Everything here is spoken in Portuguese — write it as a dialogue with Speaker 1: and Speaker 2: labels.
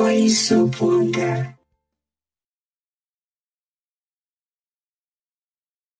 Speaker 1: pois suponga.